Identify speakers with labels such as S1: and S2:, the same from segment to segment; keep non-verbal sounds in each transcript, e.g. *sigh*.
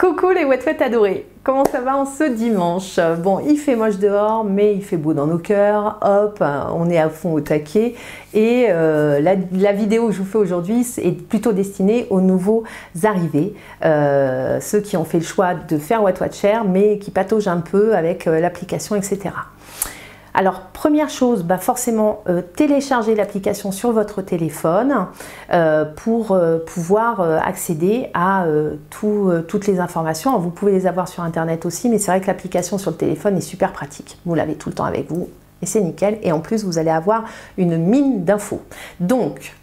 S1: Coucou les wet adorés Comment ça va en ce dimanche Bon, il fait moche dehors, mais il fait beau dans nos cœurs. Hop, on est à fond au taquet. Et euh, la, vidéo que je vous fais aujourd'hui est plutôt destinée aux nouveaux arrivés. Euh, ceux qui ont fait le choix de faire Share, mais qui pataugent un peu avec euh, l'application, etc. Alors, première chose, bah forcément, euh, télécharger l'application sur votre téléphone euh, pour euh, pouvoir accéder à toutes les informations. vous pouvez les avoir sur Internet aussi, mais c'est vrai que l'application sur le téléphone est super pratique. Vous l'avez tout le temps avec vous et c'est nickel. Et en plus, vous allez avoir une mine d'infos. Donc,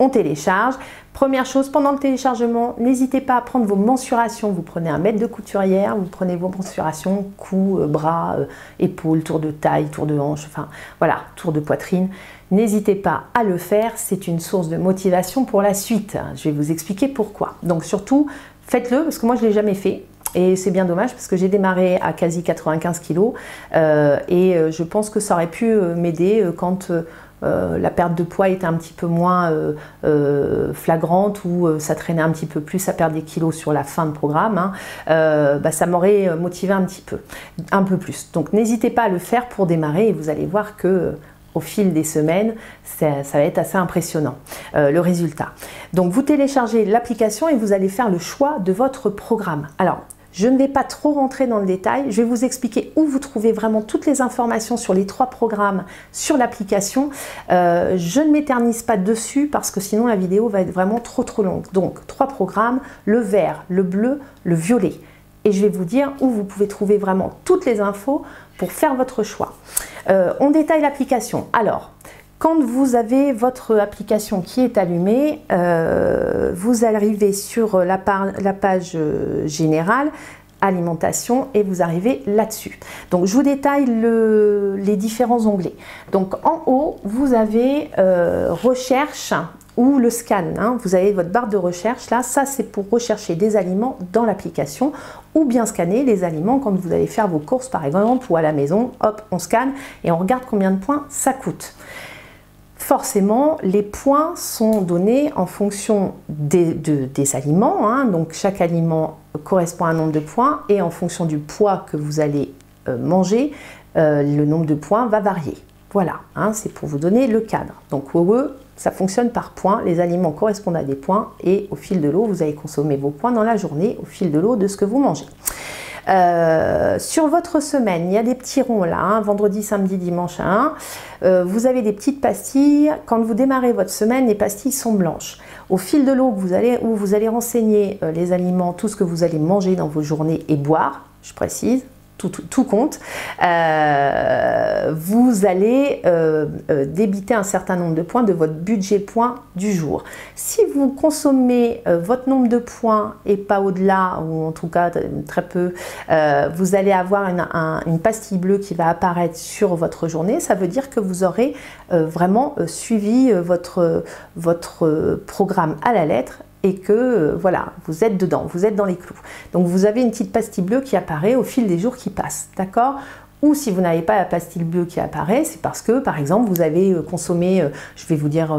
S1: on télécharge. Première chose, pendant le téléchargement, n'hésitez pas à prendre vos mensurations. Vous prenez un mètre de couturière, vous prenez vos mensurations, cou, euh, bras, euh, épaules, tour de taille, tour de hanche, enfin voilà, tour de poitrine. N'hésitez pas à le faire, c'est une source de motivation pour la suite. Je vais vous expliquer pourquoi. Donc surtout, faites-le parce que moi je ne l'ai jamais fait. Et c'est bien dommage parce que j'ai démarré à quasi 95 kg euh, et je pense que ça aurait pu m'aider quand euh, la perte de poids était un petit peu moins euh, euh, flagrante ou ça traînait un petit peu plus à perdre des kilos sur la fin de programme, hein, bah, ça m'aurait motivé un petit peu, un peu plus. Donc n'hésitez pas à le faire pour démarrer et vous allez voir que au fil des semaines, ça, va être assez impressionnant le résultat. Donc vous téléchargez l'application et vous allez faire le choix de votre programme. Alors je ne vais pas trop rentrer dans le détail, je vais vous expliquer où vous trouvez vraiment toutes les informations sur les trois programmes sur l'application. Euh, je ne m'éternise pas dessus parce que sinon la vidéo va être vraiment trop trop longue. Donc trois programmes, le vert, le bleu, le violet. Et je vais vous dire où vous pouvez trouver vraiment toutes les infos pour faire votre choix. Euh, on détaille l'application. Alors, quand vous avez votre application qui est allumée, euh, vous arrivez sur la, page euh, générale, alimentation et vous arrivez là-dessus. Donc je vous détaille les différents onglets. Donc en haut, vous avez euh, recherche ou le scan. Hein. Vous avez votre barre de recherche là, ça c'est pour rechercher des aliments dans l'application ou bien scanner les aliments quand vous allez faire vos courses par exemple ou à la maison. Hop, on scanne et on regarde combien de points ça coûte forcément, les points sont donnés en fonction des, aliments. Hein. Donc, chaque aliment correspond à un nombre de points et en fonction du poids que vous allez euh, manger, euh, le nombre de points va varier. Voilà, hein, c'est pour vous donner le cadre. Donc, WOWE, ça fonctionne par points. Les aliments correspondent à des points et au fil de l'eau, vous allez consommer vos points dans la journée, au fil de l'eau de ce que vous mangez. Euh, sur votre semaine, il y a des petits ronds là, hein, vendredi, samedi, dimanche 1. Euh, vous avez des petites pastilles. Quand vous démarrez votre semaine, les pastilles sont blanches. Au fil de l'eau, vous allez, où vous allez renseigner euh, les aliments, tout ce que vous allez manger dans vos journées et boire, je précise, tout, compte, euh, vous allez euh, euh, débiter un certain nombre de points de votre budget points du jour. Si vous consommez votre nombre de points et pas au-delà, ou en tout cas très peu, vous allez avoir une, une, pastille bleue qui va apparaître sur votre journée. Ça veut dire que vous aurez vraiment suivi votre, votre programme à la lettre et que euh, voilà, vous êtes dedans, vous êtes dans les clous. Donc vous avez une petite pastille bleue qui apparaît au fil des jours qui passent, d'accord? Ou si vous n'avez pas la pastille bleue qui apparaît, c'est parce que, par exemple, vous avez euh, consommé, euh, je vais vous dire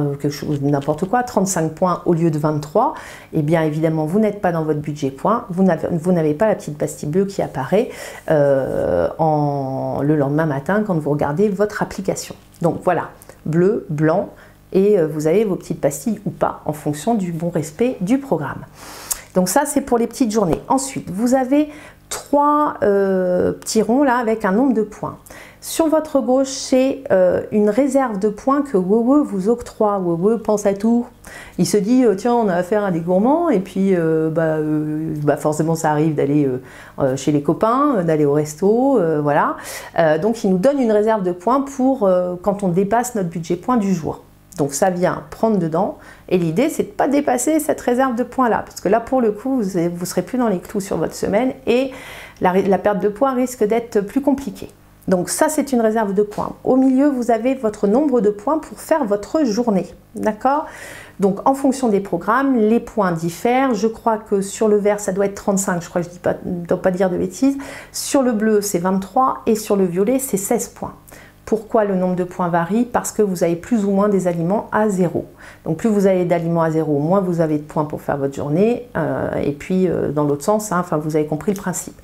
S1: n'importe quoi, 35 points au lieu de 23. Eh bien, évidemment, vous n'êtes pas dans votre budget points, vous n'avez pas la petite pastille bleue qui apparaît le lendemain matin quand vous regardez votre application. Donc voilà, bleu, blanc, et euh, vous avez vos petites pastilles ou pas en fonction du bon respect du programme. Donc ça c'est pour les petites journées. Ensuite vous avez trois euh, petits ronds là avec un nombre de points. Sur votre gauche, c'est euh, une réserve de points que WoW vous octroie. WoW pense à tout. Il se dit, tiens, on a affaire à des gourmands, et puis bah, bah, forcément, ça arrive d'aller chez les copains, d'aller au resto, voilà. donc, il nous donne une réserve de points pour quand on dépasse notre budget points du jour. Donc ça vient prendre dedans. Et l'idée, c'est de ne pas dépasser cette réserve de points-là. Parce que là, pour le coup, vous ne serez plus dans les clous sur votre semaine et la, perte de poids risque d'être plus compliquée. Donc ça, c'est une réserve de points. Au milieu, vous avez votre nombre de points pour faire votre journée. D'accord? Donc en fonction des programmes, les points diffèrent. Je crois que sur le vert, ça doit être 35. Je crois que je ne dois pas dire de bêtises. Sur le bleu, c'est 23. Et sur le violet, c'est 16 points. Pourquoi le nombre de points varie Parce que vous avez plus ou moins des aliments à zéro. Donc plus vous avez d'aliments à zéro, moins vous avez de points pour faire votre journée. Euh, et puis euh, dans l'autre sens, hein, enfin vous avez compris le principe.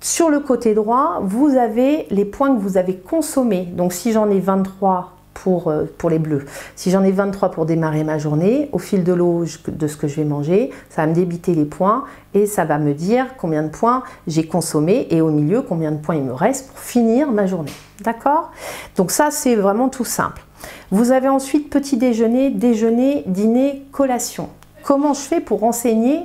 S1: Sur le côté droit, vous avez les points que vous avez consommés. Donc si j'en ai 23 pour, euh, pour les bleus, si j'en ai 23 pour démarrer ma journée, au fil de l'eau de ce que je vais manger, ça va me débiter les points et ça va me dire combien de points j'ai consommé et au milieu combien de points il me reste pour finir ma journée. D'accord? Donc ça c'est vraiment tout simple. Vous avez ensuite petit déjeuner, déjeuner, dîner, collation. Comment je fais pour renseigner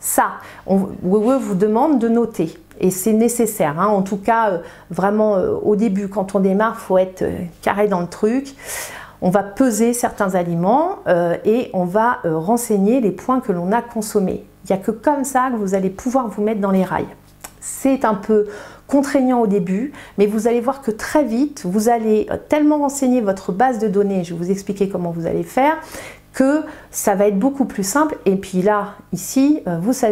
S1: ça? On vous demande de noter et c'est nécessaire. Hein. En tout cas, euh, vraiment euh, au début, quand on démarre, il faut être euh, carré dans le truc. On va peser certains aliments et on va renseigner les points que l'on a consommés. Il n'y a que comme ça que vous allez pouvoir vous mettre dans les rails. C'est un peu contraignant au début, mais vous allez voir que très vite, vous allez tellement renseigner votre base de données, je vais vous expliquer comment vous allez faire, que ça va être beaucoup plus simple. Et puis là, ici, euh, vous,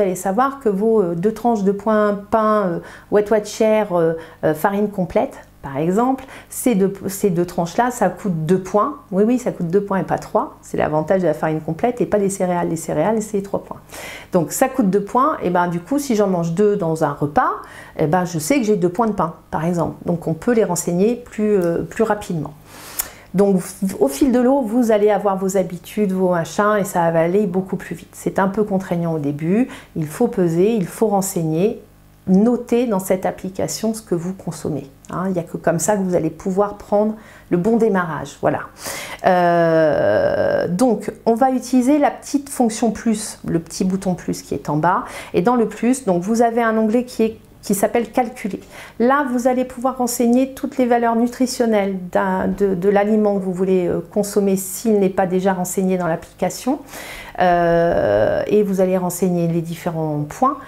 S1: allez savoir que vos euh, deux tranches de pain, pain euh, wet wet share, farine complète, par exemple, ces deux, deux tranches-là, ça coûte 2 points. Oui, oui, ça coûte 2 points et pas 3. C'est l'avantage de la farine complète et pas des céréales. Les céréales, c'est 3 points. Donc ça coûte 2 points. Et ben du coup, si j'en mange 2 dans un repas, et ben, je sais que j'ai 2 points de pain, par exemple. Donc on peut les renseigner plus rapidement. Donc au fil de l'eau, vous allez avoir vos habitudes, vos machins, et ça va aller beaucoup plus vite. C'est un peu contraignant au début, il faut peser, il faut renseigner, noter dans cette application ce que vous consommez. Hein. il n'y a que comme ça que vous allez pouvoir prendre le bon démarrage. Voilà. Euh, donc, on va utiliser la petite fonction plus, le petit bouton plus qui est en bas. Et dans le plus, donc vous avez un onglet qui est s'appelle Calculer. Là, vous allez pouvoir renseigner toutes les valeurs nutritionnelles de, l'aliment que vous voulez euh, consommer s'il n'est pas déjà renseigné dans l'application. Euh, et vous allez renseigner les différents points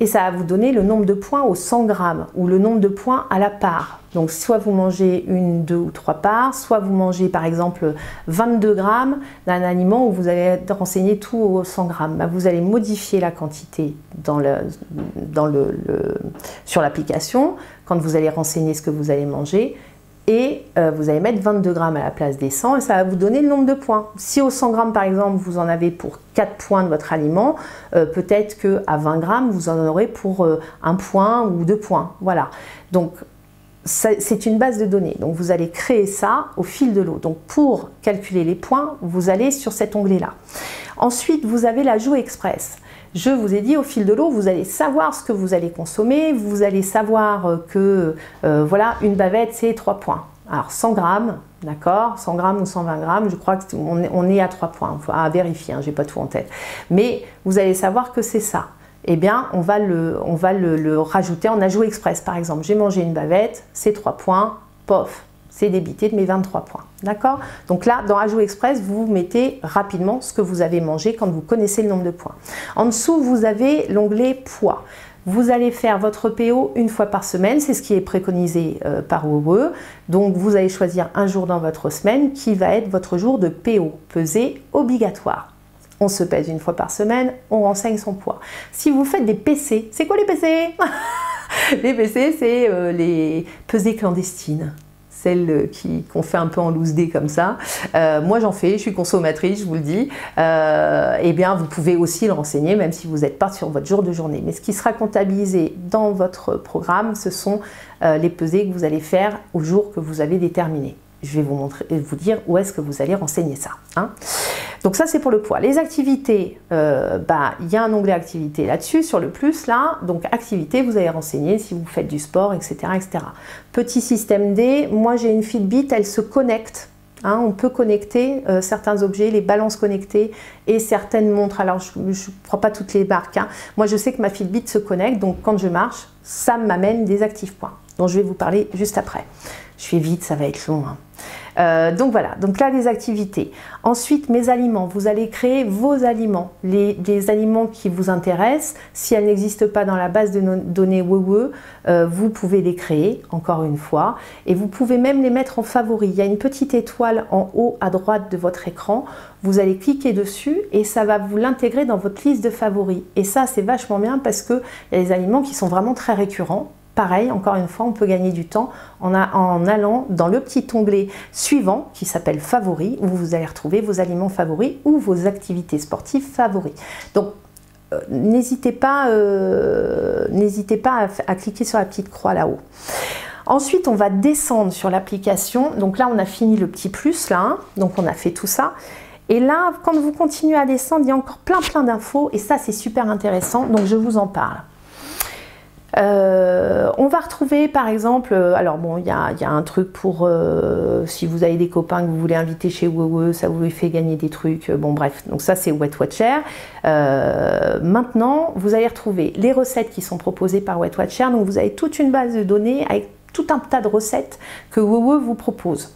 S1: et ça va vous donner le nombre de points au 100 grammes ou le nombre de points à la part. Donc soit vous mangez une, deux ou trois parts, soit vous mangez par exemple 22 grammes d'un aliment où vous allez renseigner tout au 100 grammes. Bah, vous allez modifier la quantité sur l'application quand vous allez renseigner ce que vous allez manger et euh, vous allez mettre 22 grammes à la place des 100 et ça va vous donner le nombre de points. Si au 100 grammes par exemple vous en avez pour 4 points de votre aliment, euh, peut-être qu'à 20 grammes vous en aurez pour euh, un point ou deux points. Voilà. Donc c'est une base de données. Donc vous allez créer ça au fil de l'eau. Donc pour calculer les points, vous allez sur cet onglet-là. Ensuite, vous avez l'ajout express. Je vous ai dit au fil de l'eau, vous allez savoir ce que vous allez consommer, vous allez savoir euh, que euh, voilà, une bavette c'est 3 points. Alors 100 grammes, d'accord? 100 grammes ou 120 grammes, je crois qu'on est à 3 points, à vérifier, hein, j'ai pas tout en tête. Mais vous allez savoir que c'est ça. Eh bien, on va, le, rajouter en ajout express. Par exemple, j'ai mangé une bavette, c'est 3 points, pof, c'est débité de mes 23 points. D'accord? Donc là, dans Ajout Express, vous mettez rapidement ce que vous avez mangé quand vous connaissez le nombre de points. En dessous, vous avez l'onglet poids. Vous allez faire votre PO une fois par semaine, c'est ce qui est préconisé euh, par WoW. Donc vous allez choisir un jour dans votre semaine qui va être votre jour de PO, pesé obligatoire. On se pèse une fois par semaine, on renseigne son poids. Si vous faites des PC, c'est quoi les PC *laughs* Les PC, c'est euh, les pesées clandestines celles qu'on fait un peu en loose day comme ça. Euh, moi j'en fais, je suis consommatrice, je vous le dis. Euh, eh bien vous pouvez aussi le renseigner même si vous n'êtes pas sur votre jour de journée. Mais ce qui sera comptabilisé dans votre programme, ce sont euh, les pesées que vous allez faire au jour que vous avez déterminé je vais vous, montrer, vous dire où est-ce que vous allez renseigner ça. Hein. Donc ça c'est pour le poids. Les activités, euh, bah, il y a un onglet activité là-dessus, sur le plus là. Donc activité, vous allez renseigner si vous faites du sport, etc. Petit système D, moi j'ai une Fitbit, elle se connecte. Hein. on peut connecter euh, certains objets, les balances connectées et certaines montres. Alors je ne prends pas toutes les marques. Hein. Moi je sais que ma Fitbit se connecte, donc quand je marche, ça m'amène des actifs points dont je vais vous parler juste après. Je fais vite, ça va être long. Hein. Euh, donc voilà, donc là les activités. Ensuite mes aliments, vous allez créer vos aliments, les, aliments qui vous intéressent. Si elles n'existent pas dans la base de données WeWe, euh, vous pouvez les créer encore une fois et vous pouvez même les mettre en favoris. Il y a une petite étoile en haut à droite de votre écran. Vous allez cliquer dessus et ça va vous l'intégrer dans votre liste de favoris. Et ça c'est vachement bien parce qu'il y a des aliments qui sont vraiment très récurrents Pareil, encore une fois, on peut gagner du temps en, allant dans le petit onglet suivant qui s'appelle Favoris, où vous allez retrouver vos aliments favoris ou vos activités sportives favoris. Donc, euh, n'hésitez pas, euh, à, cliquer sur la petite croix là-haut. Ensuite, on va descendre sur l'application. Donc là, on a fini le petit plus là. Hein. donc on a fait tout ça. Et là, quand vous continuez à descendre, il y a encore plein plein d'infos et ça c'est super intéressant, donc je vous en parle. Euh, on va retrouver par exemple, euh, alors bon, il y a, un truc pour euh, si vous avez des copains que vous voulez inviter chez WoW, ça vous fait gagner des trucs. Bon, bref, donc ça c'est Wet Watcher. maintenant, vous allez retrouver les recettes qui sont proposées par Wet Watcher. Donc vous avez toute une base de données avec tout un tas de recettes que WoW vous propose.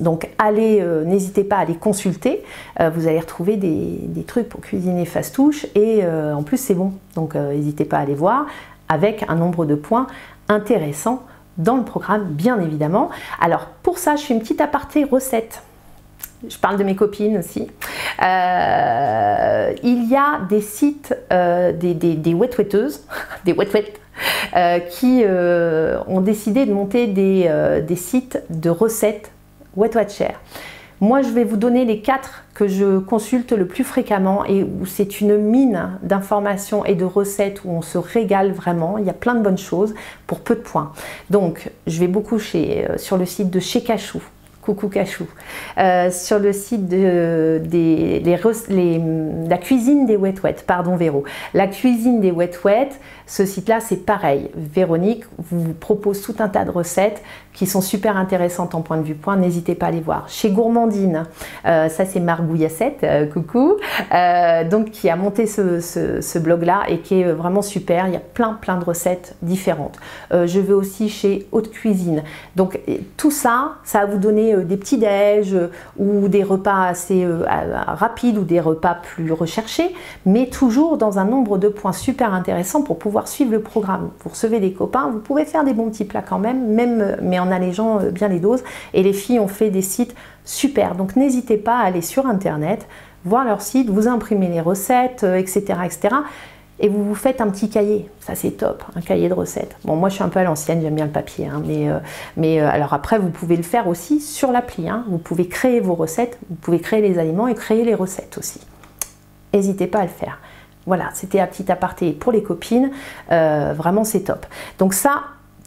S1: Donc allez, n'hésitez pas à les consulter, vous allez retrouver des, trucs pour cuisiner fast-touche et en plus c'est bon, donc n'hésitez pas à aller voir avec un nombre de points intéressant dans le programme, bien évidemment. Alors pour ça, je fais une petite aparté recette. Je parle de mes copines aussi. Euh, il y a des sites, euh, des, des, des wet *laughs* des wet wet, euh, qui ont décidé de monter des, des, sites de recettes wet watcher. Moi, je vais vous donner les quatre que je consulte le plus fréquemment et où c'est une mine d'informations et de recettes où on se régale vraiment. Il y a plein de bonnes choses pour peu de points. Donc, je vais beaucoup chez, euh, sur le site de Chez Cachou. Coucou Cachou, euh, sur le site de la cuisine des wet wet, pardon Véro, la cuisine des wet wet, ce site-là c'est pareil. Véronique vous propose tout un tas de recettes qui sont super intéressantes en point de vue point, n'hésitez pas à les voir. Chez Gourmandine, euh, ça c'est Margouillassette, euh, coucou, donc qui a monté ce, blog-là et qui est vraiment super, il y a plein plein de recettes différentes. je vais aussi chez Haute Cuisine, donc tout ça, ça va vous donner euh, des petits déj euh, ou des repas assez euh, rapides ou des repas plus recherchés, mais toujours dans un nombre de points super intéressants pour suivre le programme. Vous recevez des copains, vous pouvez faire des bons petits plats quand même, même mais en allégeant bien les doses. Et les filles ont fait des sites super, donc n'hésitez pas à aller sur internet, voir leur site, vous imprimer les recettes, etc., etc et vous vous faites un petit cahier. Ça, c'est top, un cahier de recettes. Bon, moi, je suis un peu à l'ancienne, j'aime bien le papier, hein, mais, euh, mais euh, alors après, vous pouvez le faire aussi sur l'appli. Hein. Vous pouvez créer vos recettes, vous pouvez créer les aliments et créer les recettes aussi. N'hésitez pas à le faire. Voilà, c'était un petit aparté pour les copines. Euh, vraiment, c'est top. Donc ça,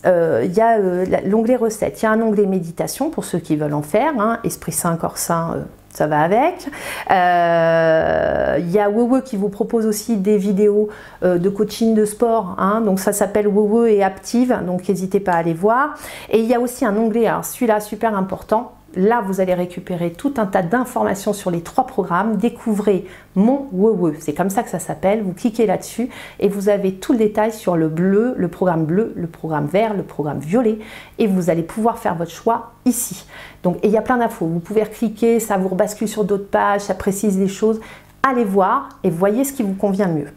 S1: il y a l'onglet recettes, il y a un onglet méditation pour ceux qui veulent en faire, hein. esprit sain, corps sain, ça va avec. Euh, il y a Wewe qui vous propose aussi des vidéos euh, de coaching de sport, hein. donc ça s'appelle Wewe et Active, donc n'hésitez pas à aller voir. Et il y a aussi un onglet, alors celui-là super important, Là, vous allez récupérer tout un tas d'informations sur les trois programmes. Découvrez mon WeWe, c'est comme ça que ça s'appelle. Vous cliquez là-dessus et vous avez tout le détail sur le bleu, le programme bleu, le programme vert, le programme violet et vous allez pouvoir faire votre choix ici. Donc, il y a plein d'infos. Vous pouvez cliquer, ça vous rebascule sur d'autres pages, ça précise des choses. Allez voir et voyez ce qui vous convient mieux.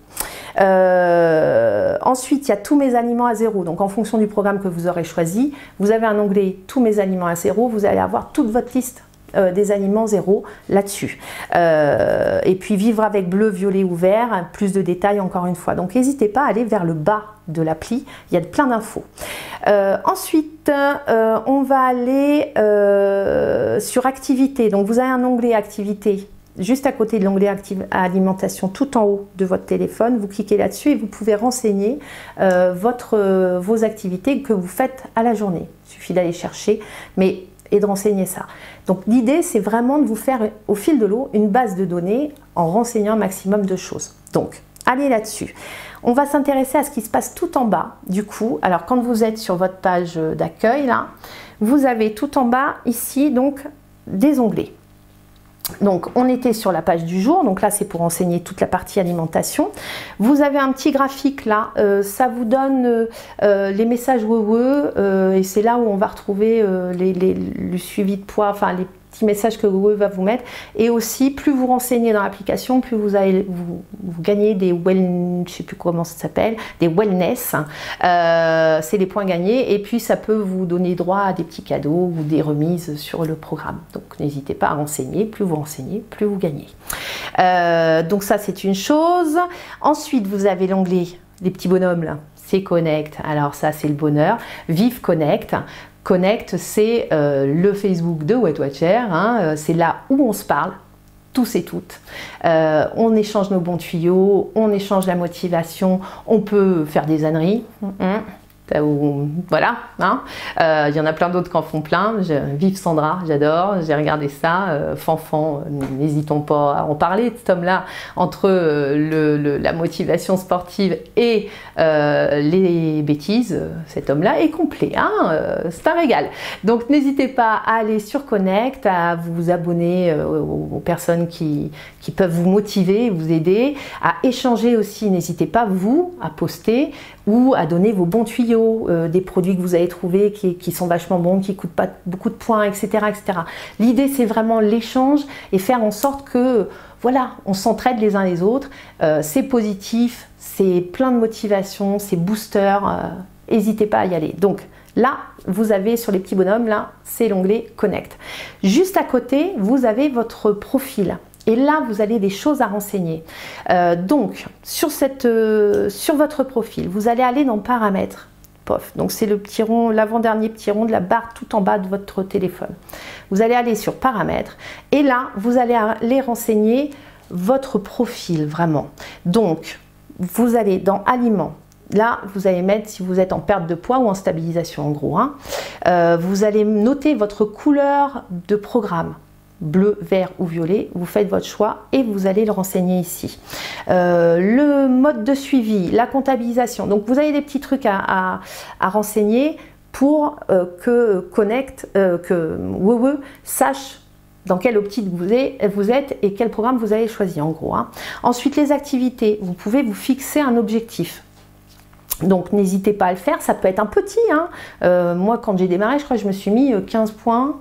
S1: Euh, ensuite, il y a tous mes aliments à zéro. Donc, en fonction du programme que vous aurez choisi, vous avez un onglet Tous mes aliments à zéro. Vous allez avoir toute votre liste euh, des aliments zéro là-dessus. Euh, et puis vivre avec bleu, violet ou vert, plus de détails encore une fois. Donc n'hésitez pas à aller vers le bas de l'appli, il y a plein d'infos. ensuite, on va aller sur activité. Donc vous avez un onglet activité juste à côté de l'onglet alimentation tout en haut de votre téléphone. Vous cliquez là-dessus et vous pouvez renseigner euh, votre, euh, vos activités que vous faites à la journée. Il suffit d'aller chercher mais, et de renseigner ça. Donc l'idée, c'est vraiment de vous faire au fil de l'eau une base de données en renseignant un maximum de choses. Donc, allez là-dessus. On va s'intéresser à ce qui se passe tout en bas. Du coup, alors quand vous êtes sur votre page d'accueil, là, vous avez tout en bas ici donc des onglets. Donc on était sur la page du jour, donc là c'est pour enseigner toute la partie alimentation. Vous avez un petit graphique là, euh, ça vous donne euh, euh, les messages WeWe et c'est là où on va retrouver le suivi de poids, enfin les petit message que Google va vous mettre. Et aussi, plus vous renseignez dans l'application, plus vous, allez, vous, gagnez des well, je sais plus comment ça s'appelle, des wellness. Euh, c'est les points gagnés. Et puis, ça peut vous donner droit à des petits cadeaux ou des remises sur le programme. Donc, n'hésitez pas à renseigner. Plus vous renseignez, plus vous gagnez. Euh, donc, ça, c'est une chose. Ensuite, vous avez l'onglet, les petits bonhommes là Connect. Alors ça, c'est le bonheur. Vive Connect. Connect, c'est euh, le Facebook de Wet Watcher. Hein. Euh, c'est là où on se parle, tous et toutes. Euh, on échange nos bons tuyaux, on échange la motivation, on peut faire des âneries. Voilà, hein. euh, il y en a plein d'autres qui en font plein. vive Sandra, j'adore, j'ai regardé ça. Euh, Fanfan, euh, n'hésitons pas à en parler de cet homme-là, entre la motivation sportive et les bêtises, cet homme-là est complet, hein. c'est un régal. Donc n'hésitez pas à aller sur Connect, à vous abonner aux, personnes qui peuvent vous motiver, vous aider, à échanger aussi, n'hésitez pas vous à poster ou à donner vos bons tuyaux, euh, des produits que vous avez trouvés qui, sont vachement bons, qui ne coûtent pas beaucoup de points, etc. etc. L'idée, c'est vraiment l'échange et faire en sorte que, voilà, on s'entraide les uns les autres. Euh, c'est positif, c'est plein de motivation, c'est booster. Euh, n'hésitez pas à y aller. Donc, Là, vous avez sur les petits bonhommes, là, c'est l'onglet Connect. Juste à côté, vous avez votre profil. Et là, vous avez des choses à renseigner. Donc, sur votre profil, vous allez aller dans Paramètres. Donc, c'est le petit rond, l'avant-dernier petit rond de la barre tout en bas de votre téléphone. Vous allez aller sur Paramètres. Et là, vous allez aller renseigner votre profil, vraiment. Donc, vous allez dans Aliments. Là, vous allez mettre si vous êtes en perte de poids ou en stabilisation, en gros. Hein. Euh, vous allez noter votre couleur de programme bleu, vert ou violet, vous faites votre choix et vous allez le renseigner ici. Euh, le mode de suivi, la comptabilisation, donc vous avez des petits trucs à, renseigner pour euh, que Connect, euh, que Wewe sache dans quelle optique vous êtes et quel programme vous avez choisi en gros. Hein. Ensuite les activités, vous pouvez vous fixer un objectif. Donc n'hésitez pas à le faire, ça peut être un petit. Hein. moi quand j'ai démarré, je crois que je me suis mis 15 points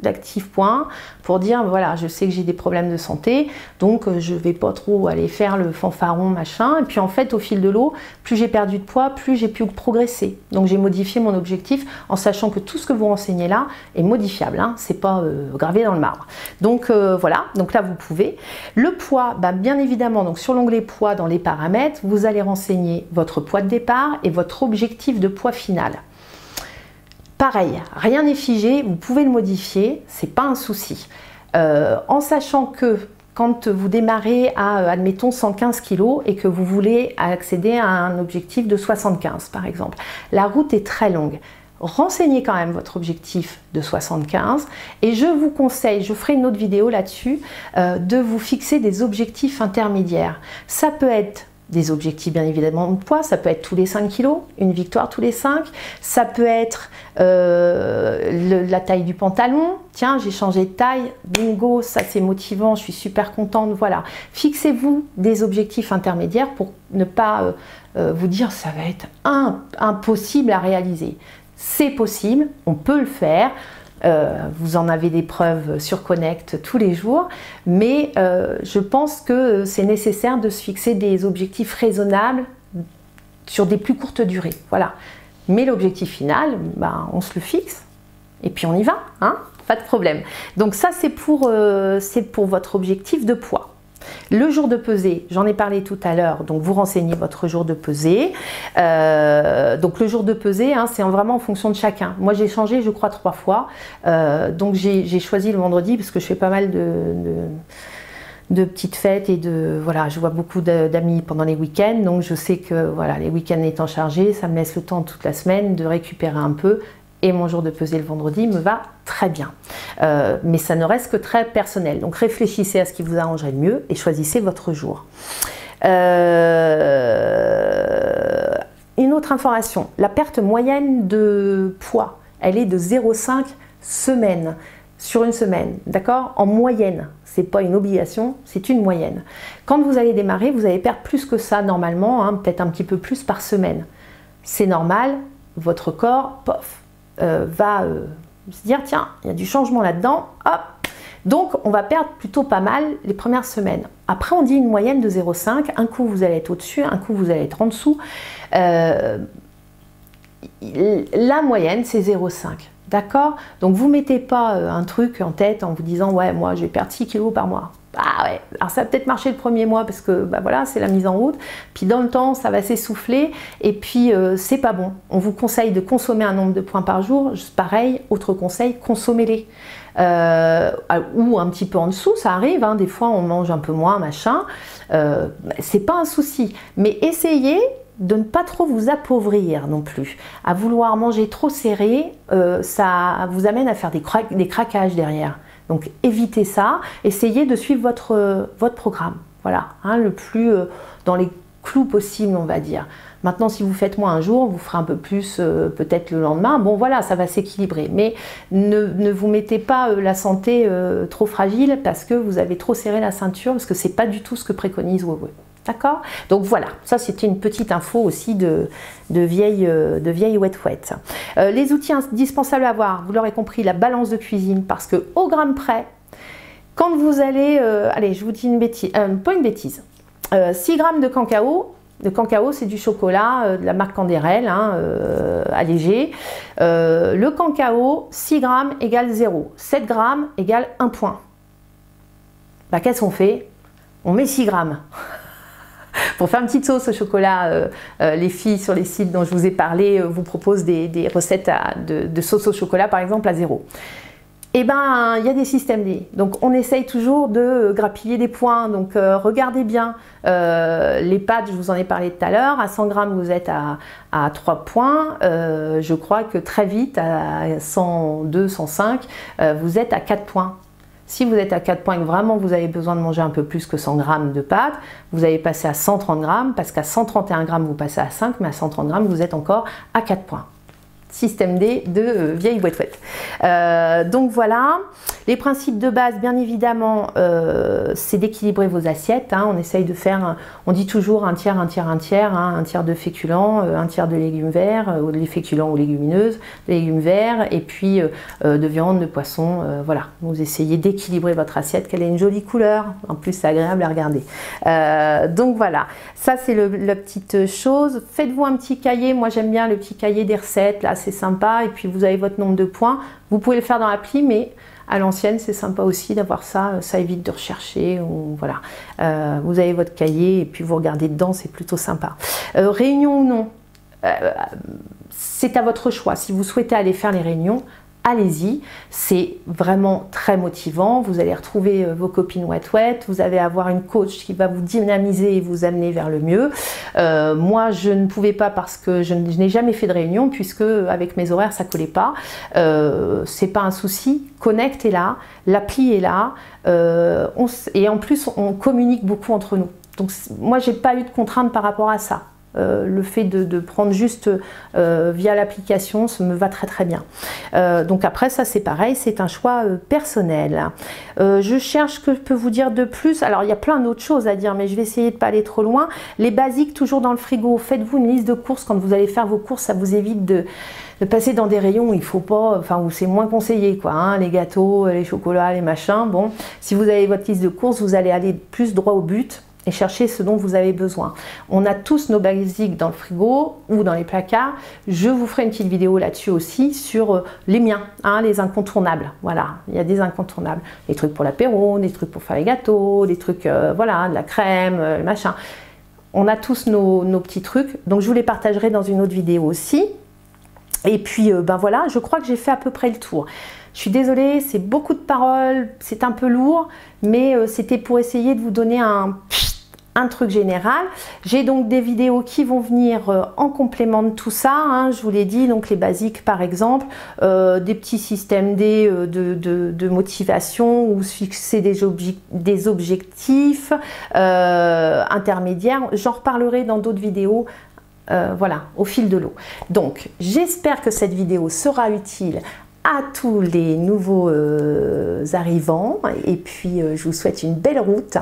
S1: d'actifs points pour dire voilà je sais que j'ai des problèmes de santé donc euh, je vais pas trop aller faire le fanfaron machin. Et puis en fait au fil de l'eau plus j'ai perdu de poids plus j'ai pu progresser. Donc j'ai modifié mon objectif en sachant que tout ce que vous renseignez là est modifiable hein, c'est pas euh, gravé dans le marbre. Donc euh, voilà. Donc là vous pouvez. Le poids bah, bien évidemment donc sur l'onglet poids dans les paramètres vous allez renseigner votre poids de départ et votre objectif de poids final Pareil, rien n'est figé, vous pouvez le modifier, c'est pas un souci. Euh, en sachant que quand vous démarrez à, admettons, 115 kg et que vous voulez accéder à un objectif de 75 par exemple, la route est très longue. Renseignez quand même votre objectif de 75 et je vous conseille, je ferai une autre vidéo là-dessus, euh, de vous fixer des objectifs intermédiaires. Ça peut être des objectifs bien évidemment de poids, ça peut être tous les 5 kilos, une victoire tous les 5, ça peut être euh, la taille du pantalon, tiens j'ai changé de taille, bingo, ça c'est motivant, je suis super contente, voilà. Fixez-vous des objectifs intermédiaires pour ne pas euh, euh, vous dire ça va être impossible à réaliser. C'est possible, on peut le faire, euh, vous en avez des preuves sur Connect tous les jours, mais euh, je pense que c'est nécessaire de se fixer des objectifs raisonnables sur des plus courtes durées. Voilà. Mais l'objectif final, ben, on se le fixe et puis on y va, hein pas de problème. Donc ça c'est pour, euh, pour votre objectif de poids. Le jour de pesée, j'en ai parlé tout à l'heure, donc vous renseignez votre jour de pesée. Euh, donc le jour de pesée, hein, c'est vraiment en fonction de chacun. Moi j'ai changé, je crois, trois fois. Euh, donc j'ai choisi le vendredi parce que je fais pas mal de, petites fêtes et de voilà, je vois beaucoup d'amis pendant les week-ends, donc je sais que voilà, les week-ends étant chargés, ça me laisse le temps toute la semaine de récupérer un peu et mon jour de pesée le vendredi me va très bien. Euh, mais ça ne reste que très personnel. Donc réfléchissez à ce qui vous arrangerait le mieux et choisissez votre jour. Euh, une autre information, la perte moyenne de poids, elle est de 0,5 semaines sur une semaine, d'accord? En moyenne, c'est pas une obligation, c'est une moyenne. Quand vous allez démarrer, vous allez perdre plus que ça normalement, hein, peut-être un petit peu plus par semaine. C'est normal, votre corps, pof, euh, va euh, se dire tiens, il y a du changement là-dedans, hop. Donc on va perdre plutôt pas mal les premières semaines. Après on dit une moyenne de 0,5, un coup vous allez être au-dessus, un coup vous allez être en dessous. Euh, la moyenne c'est 0,5. D'accord? Donc vous mettez pas un truc en tête en vous disant ouais moi je vais perdre 6 kilos par mois. Ah ouais, alors ça va peut-être marcher le premier mois parce que bah voilà, c'est la mise en route. Puis dans le temps, ça va s'essouffler et puis c'est pas bon. On vous conseille de consommer un nombre de points par jour. Pareil, autre conseil, consommez-les. Euh, ou un petit peu en dessous, ça arrive, hein. des fois on mange un peu moins, machin, euh, c'est pas un souci. Mais essayez de ne pas trop vous appauvrir non plus. À vouloir manger trop serré, euh, ça vous amène à faire des craquages derrière. Donc évitez ça, essayez de suivre votre, votre programme. Voilà, hein, le plus dans les clous possibles, on va dire. Maintenant, si vous faites moins un jour, vous ferez un peu plus euh, peut-être le lendemain. Bon, voilà, ça va s'équilibrer. Mais ne, vous mettez pas euh, la santé euh, trop fragile parce que vous avez trop serré la ceinture, parce que c'est pas du tout ce que préconise WoW. D'accord? Donc voilà, ça c'était une petite info aussi de, de vieille, de vieille wet wet. les outils indispensables à avoir, vous l'aurez compris, la balance de cuisine, parce que au gramme près, quand vous allez, allez, je vous dis une bêtise, pas une bêtise, 6 grammes de cacao, le cacao, c'est du chocolat euh, de la marque Candérel, hein, euh, allégé. Euh, le cacao, 6 grammes égale 0. 7 grammes égale 1 point. Bah, Qu'est-ce qu'on fait? On met 6 grammes. Pour faire une petite sauce au chocolat, les filles sur les sites dont je vous ai parlé vous proposent des, recettes de, sauce au chocolat, par exemple, à 0 eh ben, il y a des systèmes D. Donc, on essaye toujours de grappiller des points. Donc, euh, regardez bien euh, les pâtes, je vous en ai parlé tout à l'heure. À 100 grammes, vous êtes à, 3 points. Euh, je crois que très vite, à 102, 105, vous êtes à 4 points. Si vous êtes à 4 points et que vraiment vous avez besoin de manger un peu plus que 100 grammes de pâtes, vous allez passer à 130 grammes parce qu'à 131 grammes, vous passez à 5, mais à 130 grammes, vous êtes encore à 4 points. Système D de euh, vieille boîte euh, donc voilà, les principes de base, bien évidemment, euh, c'est d'équilibrer vos assiettes. Hein. On essaye de faire, on dit toujours un tiers, un tiers, un tiers, hein. un tiers de féculents, un tiers de légumes verts, ou de féculents ou légumineuses, de légumes verts, et puis de viande, de poisson. voilà, vous essayez d'équilibrer votre assiette, qu'elle ait une jolie couleur. En plus, c'est agréable à regarder. donc voilà, ça c'est la petite chose. Faites-vous un petit cahier. Moi, j'aime bien le petit cahier des recettes. Là, c'est sympa. Et puis vous avez votre nombre de points. Vous pouvez le faire dans l'appli, mais à l'ancienne, c'est sympa aussi d'avoir ça. Ça évite de rechercher. Voilà. Euh, vous avez votre cahier et puis vous regardez dedans, c'est plutôt sympa. Euh, réunion ou non euh, c'est à votre choix. Si vous souhaitez aller faire les réunions, allez-y. C'est vraiment très motivant. Vous allez retrouver euh, vos copines wet wet. Vous allez avoir une coach qui va vous dynamiser et vous amener vers le mieux. Euh, moi, je ne pouvais pas parce que je n'ai jamais fait de réunion puisque avec mes horaires, ça collait pas. Euh, c'est pas un souci. Connect est là, l'appli est là. et en plus, on communique beaucoup entre nous. Donc moi, j'ai pas eu de contraintes par rapport à ça. Euh, le fait de, prendre juste euh, via l'application, ça me va très très bien. Euh, donc après, ça c'est pareil, c'est un choix personnel. je cherche que je peux vous dire de plus? Alors il y a plein d'autres choses à dire, mais je vais essayer de pas aller trop loin. Les basiques toujours dans le frigo. Faites-vous une liste de courses quand vous allez faire vos courses, ça vous évite de passer dans des rayons où il faut pas, enfin où c'est moins conseillé quoi, hein. les gâteaux, les chocolats, les machins. Bon, si vous avez votre liste de courses, vous allez aller plus droit au but et chercher ce dont vous avez besoin. On a tous nos basiques dans le frigo ou dans les placards. Je vous ferai une petite vidéo là-dessus aussi sur euh, les miens, hein, les incontournables. Voilà, il y a des incontournables. Les trucs pour l'apéro, des trucs pour faire les gâteaux, des trucs, euh, voilà, de la crème, euh, machin. On a tous nos, petits trucs, donc je vous les partagerai dans une autre vidéo aussi. Et puis, ben voilà, je crois que j'ai fait à peu près le tour. Je suis désolée, c'est beaucoup de paroles, c'est un peu lourd, mais c'était pour essayer de vous donner un un truc général. J'ai donc des vidéos qui vont venir euh, en complément de tout ça. Hein. je vous l'ai dit, donc les basiques par exemple, euh, des petits systèmes euh, de, motivation ou fixer des objectifs intermédiaires. J'en reparlerai dans d'autres vidéos. Voilà, au fil de l'eau. Donc, j'espère que cette vidéo sera utile à tous les nouveaux euh, arrivants et puis euh, je vous souhaite une belle route,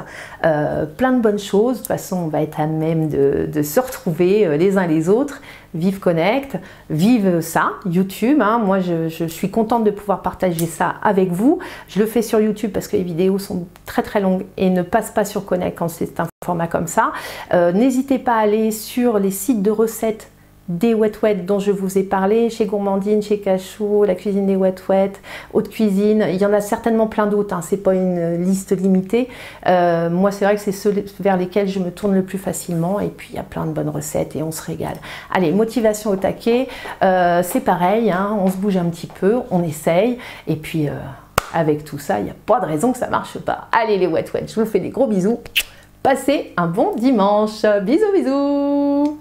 S1: euh, plein de bonnes choses. De toute façon, on va être à même de, se retrouver les uns les autres. Vive Connect, vive ça, YouTube. Hein. Moi, je, suis contente de pouvoir partager ça avec vous. Je le fais sur YouTube parce que les vidéos sont très très longues et ne passent pas sur Connect quand c'est un format comme ça. N'hésitez pas à aller sur les sites de recettes des wet wet dont je vous ai parlé, chez Gourmandine, chez Cachou, la cuisine des wet wet, haute cuisine. Il y en a certainement plein d'autres, hein. c'est pas une liste limitée. Euh, moi, c'est vrai que c'est ceux vers lesquels je me tourne le plus facilement. Et puis, il y a plein de bonnes recettes et on se régale. Allez, motivation au taquet, euh, c'est pareil, hein. on se bouge un petit peu, on essaye. Et puis, euh, avec tout ça, il n'y a pas de raison que ça marche pas. Allez, les wet wet, je vous fais des gros bisous. Passez un bon dimanche. Bisous, bisous